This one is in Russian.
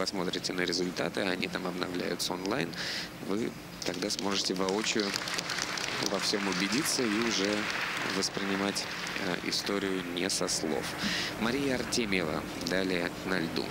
посмотрите на результаты, они там обновляются онлайн, вы тогда сможете воочию во всем убедиться и уже воспринимать э, историю не со слов. Мария Артемьева далее на льду.